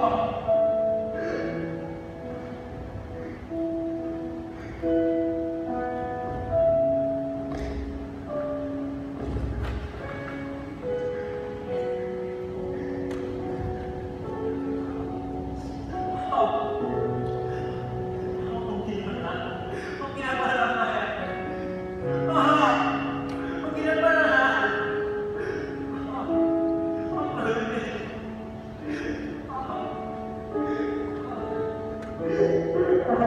Paulo